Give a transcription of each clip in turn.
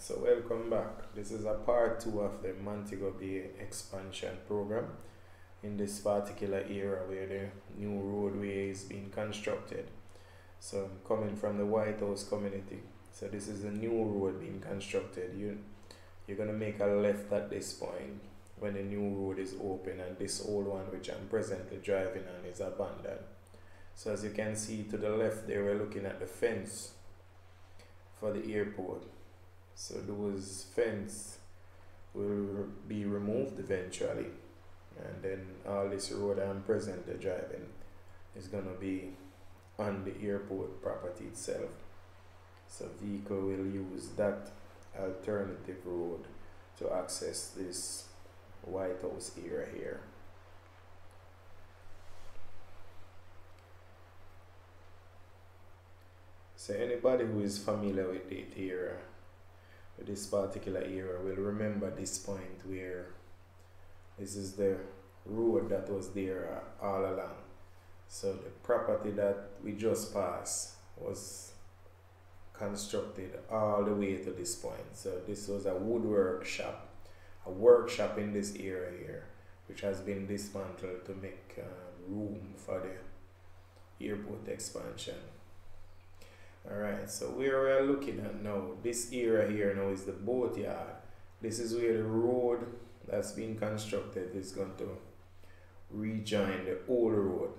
so welcome back. This is a part two of the Montego Bay expansion program. In this particular era where the new roadway is being constructed. So I'm coming from the White House community. So this is a new road being constructed. You you're gonna make a left at this point when the new road is open and this old one which I'm presently driving on is abandoned. So as you can see to the left there we're looking at the fence for the airport. So those fence will be removed eventually and then all this road I'm presently driving is gonna be on the airport property itself. So vehicle will use that alternative road to access this White House area here. So anybody who is familiar with area, with this particular era will remember this point where this is the road that was there all along. So the property that we just passed was constructed all the way to this point. So this was a woodwork shop, a workshop in this area here, which has been dismantled to make uh, room for the airport expansion. Alright, so where we are looking at now, this area here now is the boat yard. This is where the road that's being constructed is going to rejoin the old road.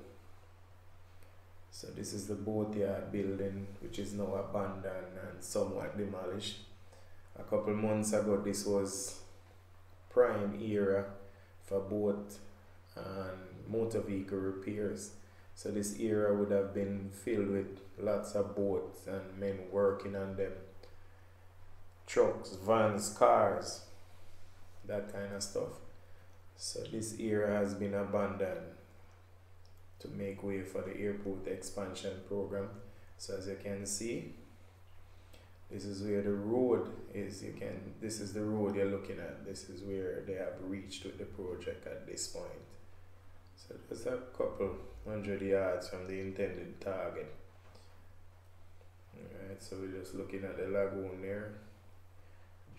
So this is the boatyard building which is now abandoned and somewhat demolished. A couple months ago this was prime era for boat and motor vehicle repairs. So this era would have been filled with lots of boats and men working on them. Trucks, vans, cars, that kind of stuff. So this area has been abandoned to make way for the airport expansion program. So as you can see, this is where the road is. You can this is the road you're looking at. This is where they have reached with the project at this point. So just a couple hundred yards from the intended target. Alright, so we're just looking at the lagoon there.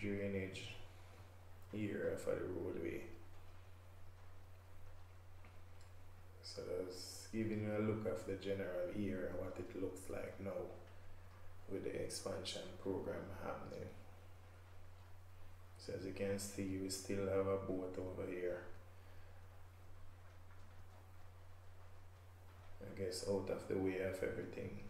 Drainage here for the roadway. So that's giving you a look of the general area, what it looks like now with the expansion program happening. So as you can see, we still have a boat over here. I guess out of the way of everything.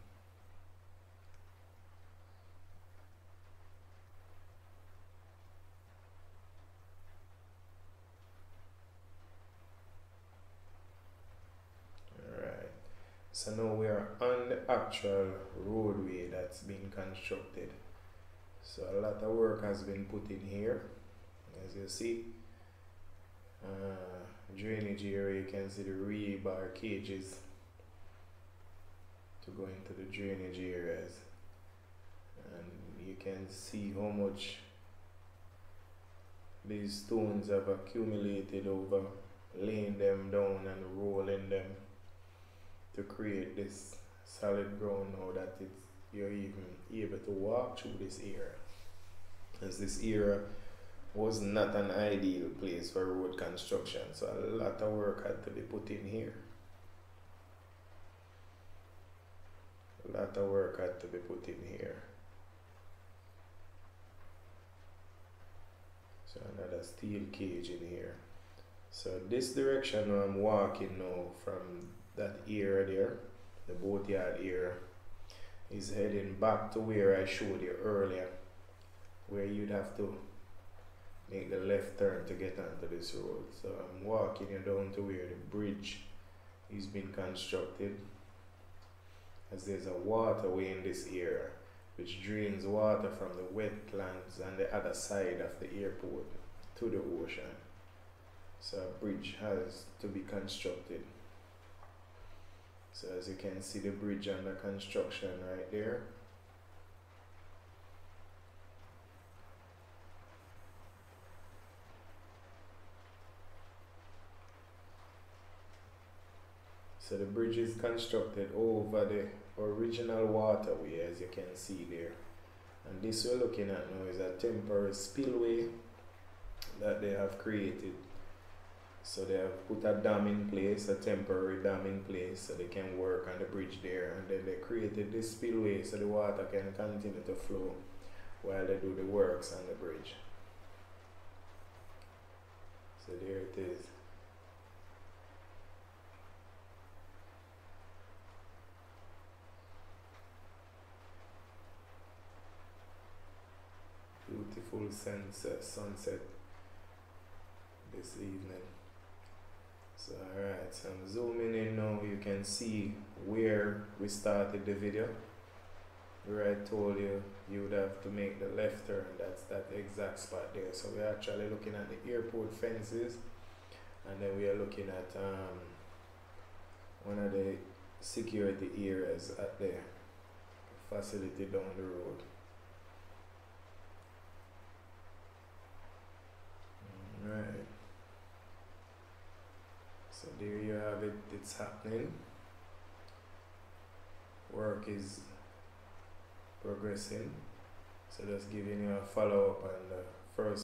So now we are on the actual roadway that's been constructed. So a lot of work has been put in here, as you see. Uh, drainage area, you can see the rebar cages to go into the drainage areas. And you can see how much these stones have accumulated over laying them down and rolling them to create this solid ground now that it's you're even able to walk through this area. As this area was not an ideal place for road construction so a lot of work had to be put in here of work had to be put in here. So another steel cage in here. So this direction I'm walking now from that area there, the boatyard area, is heading back to where I showed you earlier, where you'd have to make the left turn to get onto this road. So I'm walking you down to where the bridge is being constructed as there's a waterway in this area which drains water from the wetlands on the other side of the airport to the ocean. So a bridge has to be constructed. So as you can see the bridge under construction right there. So the bridge is constructed over the original waterway as you can see there And this we're looking at now is a temporary spillway that they have created. So they have put a dam in place, a temporary dam in place, so they can work on the bridge there. And then they created this spillway so the water can continue to flow while they do the works on the bridge. So there it is. Beautiful sunset, sunset this evening. So alright, so I'm zooming in now. You can see where we started the video. Where I told you you would have to make the left turn. That's that exact spot there. So we're actually looking at the airport fences, and then we are looking at um, one of the security areas at the facility down the road. Right. So there you have it, it's happening. Work is progressing. So just giving you a follow up on the first